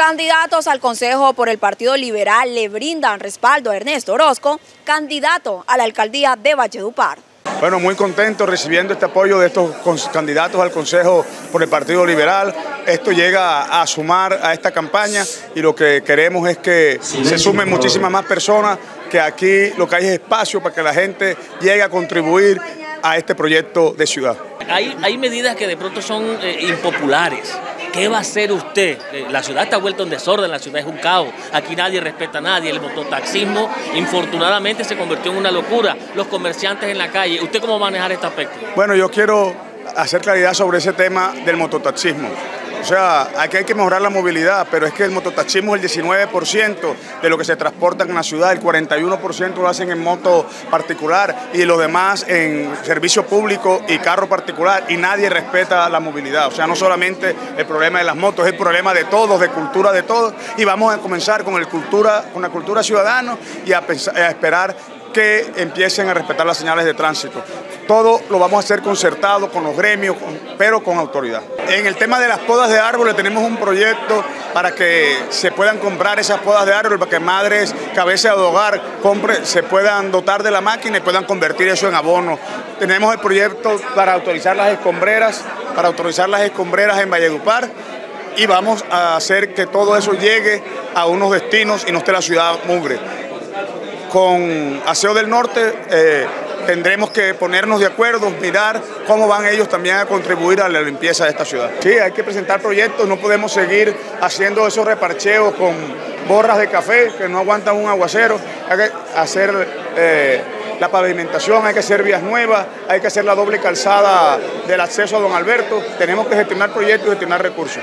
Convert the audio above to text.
Candidatos al Consejo por el Partido Liberal le brindan respaldo a Ernesto Orozco, candidato a la alcaldía de Valledupar. Bueno, muy contento recibiendo este apoyo de estos candidatos al Consejo por el Partido Liberal. Esto llega a sumar a esta campaña y lo que queremos es que se sumen muchísimas más personas, que aquí lo que hay es espacio para que la gente llegue a contribuir a este proyecto de ciudad. Hay, hay medidas que de pronto son eh, impopulares. ¿Qué va a hacer usted? La ciudad está vuelta en desorden, la ciudad es un caos. Aquí nadie respeta a nadie. El mototaxismo, infortunadamente, se convirtió en una locura. Los comerciantes en la calle. ¿Usted cómo va a manejar este aspecto? Bueno, yo quiero hacer claridad sobre ese tema del mototaxismo. O sea, aquí hay que mejorar la movilidad, pero es que el mototaxismo es el 19% de lo que se transporta en la ciudad, el 41% lo hacen en moto particular y lo demás en servicio público y carro particular y nadie respeta la movilidad. O sea, no solamente el problema de las motos, es el problema de todos, de cultura de todos y vamos a comenzar con, el cultura, con la cultura ciudadana y a, a esperar que empiecen a respetar las señales de tránsito. Todo lo vamos a hacer concertado con los gremios, pero con autoridad. En el tema de las podas de árboles tenemos un proyecto para que se puedan comprar esas podas de árboles, para que madres, cabezas de hogar, se puedan dotar de la máquina y puedan convertir eso en abono. Tenemos el proyecto para autorizar las escombreras, para autorizar las escombreras en Valledupar y vamos a hacer que todo eso llegue a unos destinos y no esté la ciudad mugre. Con Aseo del Norte eh, tendremos que ponernos de acuerdo, mirar cómo van ellos también a contribuir a la limpieza de esta ciudad. Sí, hay que presentar proyectos, no podemos seguir haciendo esos reparcheos con borras de café que no aguantan un aguacero, hay que hacer eh, la pavimentación, hay que hacer vías nuevas, hay que hacer la doble calzada del acceso a Don Alberto, tenemos que gestionar proyectos y gestionar recursos.